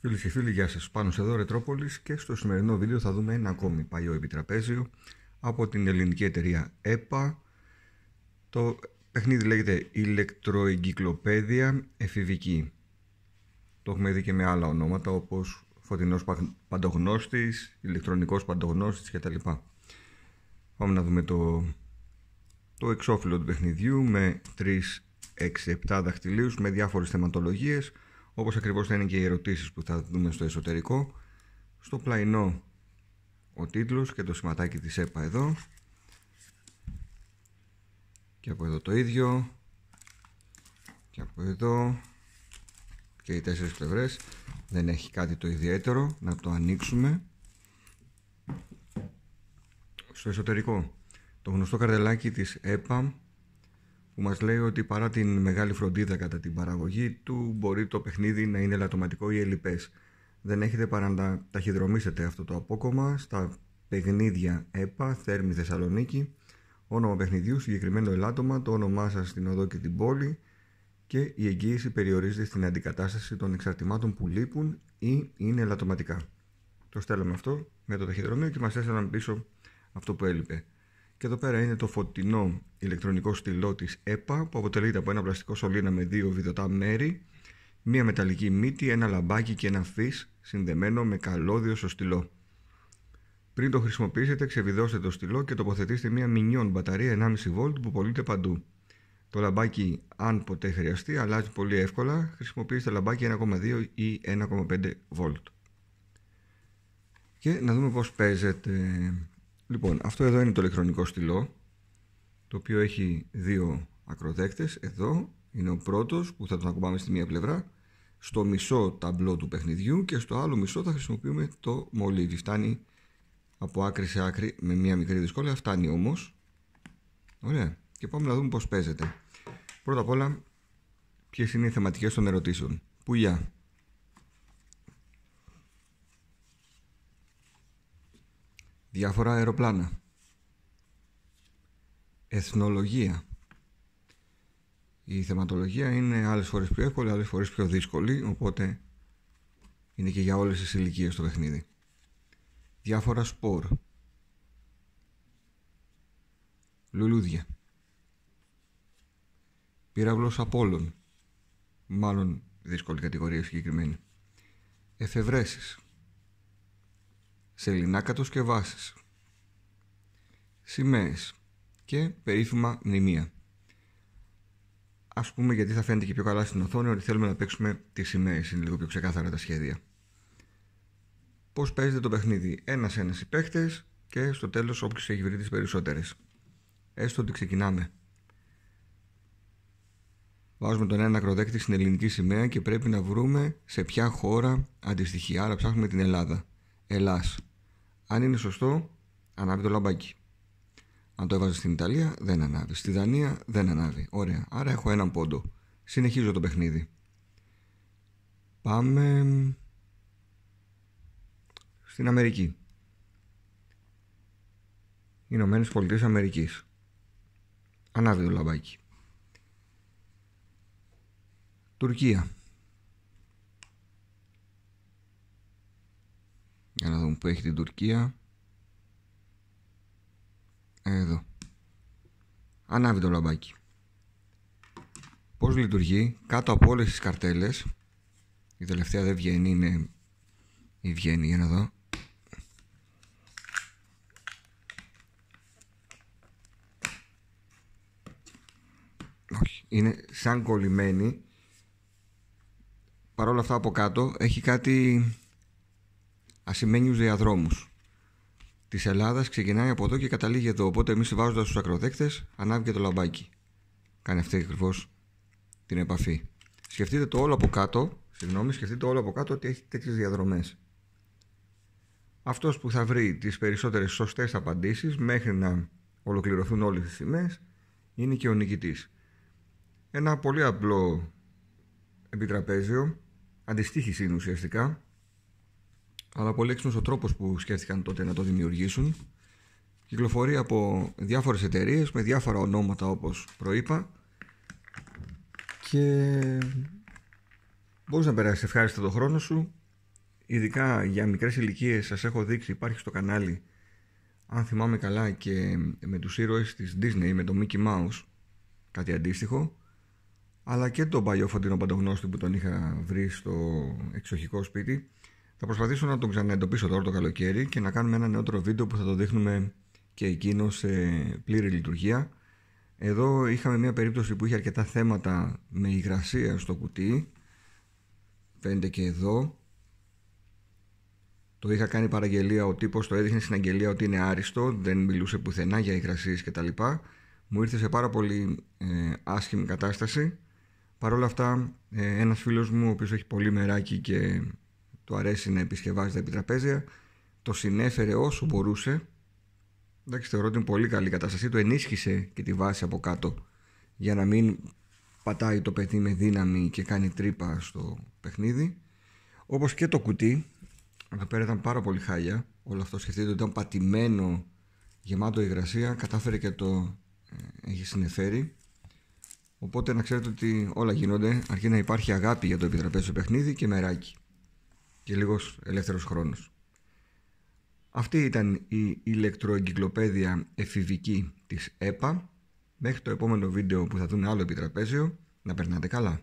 Φίλες και φίλοι, γεια σας. Πάνω σε εδώ Ρετρόπολης και στο σημερινό βίντεο θα δούμε ένα ακόμη παλιό επιτραπέζιο από την ελληνική εταιρεία ΕΠΑ. Το παιχνίδι λέγεται ηλεκτροεγκυκλοπαίδεια εφηβική. Το έχουμε δει και με άλλα ονόματα όπως φωτεινός παντογνώστης, ηλεκτρονικός παντογνώστης κτλ. Πάμε να δούμε το, το εξώφυλλο του παιχνιδιού με 3, 6, 7 δαχτυλίους με διάφορες θεματολογίες όπως ακριβώς θα είναι και οι ερωτήσεις που θα δούμε στο εσωτερικό. Στο πλαϊνό ο τίτλος και το σηματάκι της ΕΠΑ εδώ. Και από εδώ το ίδιο. Και από εδώ. Και οι τέσσερις πλευρές. Δεν έχει κάτι το ιδιαίτερο. Να το ανοίξουμε. Στο εσωτερικό. Το γνωστό καρτελάκι της ΕΠΑ που μας λέει ότι παρά την μεγάλη φροντίδα κατά την παραγωγή του μπορεί το παιχνίδι να είναι λατωματικό ή ελλειπές. Δεν έχετε παρά να ταχυδρομήσετε αυτό το απόκομμα στα παιχνίδια ΕΠΑ, Θέρμη Θεσσαλονίκη, όνομα παιχνιδιού, συγκεκριμένο ελάττωμα, το όνομά σας στην οδό και την πόλη και η εγγύηση περιορίζεται στην αντικατάσταση των εξαρτημάτων που λείπουν ή είναι ελαττωματικά. Το στέλναμε αυτό με το ταχυδρομείο και μας έστειλαν πίσω αυτό που έλειπε. Και εδώ πέρα είναι το φωτεινό ηλεκτρονικό στυλό της ΕΠΑ που αποτελείται από ένα πλαστικό σωλήνα με δύο βιδωτά μέρη, μία μεταλλική μύτη, ένα λαμπάκι και ένα φύς συνδεμένο με καλώδιο στο στυλό. Πριν το χρησιμοποιήσετε, ξεβιδώστε το στυλό και τοποθετήστε μία μινιόν μπαταρία 1,5V που πωλείται παντού. Το λαμπάκι, αν ποτέ χρειαστεί, αλλάζει πολύ εύκολα. Χρησιμοποιήστε λαμπάκι 1,2 ή 1,5V. Και να δούμε πώς παίζεται. Λοιπόν, αυτό εδώ είναι το ηλεκτρονικό στυλό, το οποίο έχει δύο ακροδέκτες. Εδώ είναι ο πρώτος που θα τον ακουμπάμε στη μία πλευρά, στο μισό ταμπλό του παιχνιδιού και στο άλλο μισό θα χρησιμοποιούμε το μολύβι. Φτάνει από άκρη σε άκρη με μία μικρή δυσκολία, φτάνει όμως. Ωραία. Και πάμε να δούμε πώς παίζεται. Πρώτα απ' όλα, ποιες είναι οι θεματικές των ερωτήσεων. Πουλιά. Διάφορα αεροπλάνα. Εθνολογία. Η θεματολογία είναι άλλες φορές πιο εύκολη, άλλες φορές πιο δύσκολη, οπότε είναι και για όλες τις ηλικίες το παιχνίδι. Διάφορα σπορ. Λουλούδια. Πύραυλος Απόλλων. Μάλλον δύσκολη κατηγορία συγκεκριμένη. Εφευρέσεις σελινά κατοσκευάσεις, σημαίες και περίφημα μνημεία. Ας πούμε γιατί θα φαίνεται και πιο καλά στην οθόνη ότι θέλουμε να παίξουμε τις σημαίες, είναι λίγο πιο ξεκάθαρα τα σχέδια. Πώς παίζεται το παιχνίδι, ένας-ένας οι παίχτες και στο τέλος όποιος έχει βρει τις περισσότερες. Έστω ότι ξεκινάμε. Βάζουμε τον ένα ακροδέκτη στην ελληνική σημαία και πρέπει να βρούμε σε ποια χώρα αντιστοιχεί. Άρα ψάχνουμε την Ελλάδα. Ελλάς. Αν είναι σωστό, ανάβει το λαμπάκι. Αν το έβαζε στην Ιταλία, δεν ανάβει. Στη Δανία, δεν ανάβει. Ωραία. Άρα έχω έναν πόντο. Συνεχίζω το παιχνίδι. Πάμε στην Αμερική. Ηνωμένες Πολιτείες Αμερικής. Ανάβει το λαμπάκι. Τουρκία. Για να δούμε που έχει την Τουρκία. Εδώ. Ανάβει το λαμπάκι. Πώς λειτουργεί κάτω από όλες τις καρτέλες. Η τελευταία δεν βγαίνει, είναι η βγαίνει, για να δω. Όχι, είναι σαν κολλημένη. Παρ' όλα αυτά από κάτω έχει κάτι ασημένιους διαδρόμους. Της Ελλάδας ξεκινάει από εδώ και καταλήγει εδώ. Οπότε εμείς βάζοντας τους ακροδέκτες, ανάβει και το λαμπάκι. Κάνει αυτή ακριβώς την επαφή. Σκεφτείτε το όλο από κάτω, συγγνώμη, σκεφτείτε το όλο από κάτω ότι έχει τέτοιες διαδρομές. Αυτός που θα βρει τις περισσότερες σωστές απαντήσεις μέχρι να ολοκληρωθούν όλες τις σημαίες είναι και ο νικητής. Ένα πολύ απλό επιτραπέζιο, αντιστοίχηση είναι ουσιαστικά, αλλά πολύ έξυπνος ο τρόπος που σκέφτηκαν τότε να το δημιουργήσουν. Κυκλοφορεί από διάφορες εταιρείες με διάφορα ονόματα όπως προείπα και μπορείς να περάσεις ευχάριστα το χρόνο σου ειδικά για μικρές ηλικίες σας έχω δείξει, υπάρχει στο κανάλι, αν θυμάμαι καλά και με τους ήρωες της Disney, με τον Mickey Mouse, κάτι αντίστοιχο, αλλά και τον παλιό φωτεινό παντογνώστη που τον είχα βρει στο εξοχικό σπίτι. Θα προσπαθήσω να τον ξαναεντοπίσω τώρα το καλοκαίρι και να κάνουμε ένα νεότερο βίντεο που θα το δείχνουμε και εκείνο σε πλήρη λειτουργία. Εδώ είχαμε μια περίπτωση που είχε αρκετά θέματα με υγρασία στο κουτί. Φαίνεται και εδώ. Το είχα κάνει παραγγελία, ο τύπος το έδειχνε στην αγγελία ότι είναι άριστο, δεν μιλούσε πουθενά για υγρασίες κτλ. Μου ήρθε σε πάρα πολύ ε, άσχημη κατάσταση. Παρ' όλα αυτά, ε, ένας φίλος μου, ο οποίος έχει πολύ μεράκι και του αρέσει να επισκευάζει τα επιτραπέζια, το συνέφερε όσο μπορούσε Εντάξει, θεωρώ ότι είναι πολύ καλή η κατάστασή του. Ενίσχυσε και τη βάση από κάτω για να μην πατάει το παιδί με δύναμη και κάνει τρύπα στο παιχνίδι. Όπως και το κουτί. Εδώ πέρα ήταν πάρα πολύ χάλια. Όλο αυτό σκεφτείτε ότι ήταν πατημένο, γεμάτο υγρασία. Κατάφερε και το ε, έχει συνεφέρει. Οπότε να ξέρετε ότι όλα γίνονται αρκεί να υπάρχει αγάπη για το επιτραπέζιο παιχνίδι και μεράκι. Και λίγος ελεύθερος χρόνος. Αυτή ήταν η ηλεκτροεγκυκλοπαίδεια εφηβική της ΕΠΑ. Μέχρι το επόμενο βίντεο που θα δούμε άλλο επιτραπέζιο, να περνάτε καλά.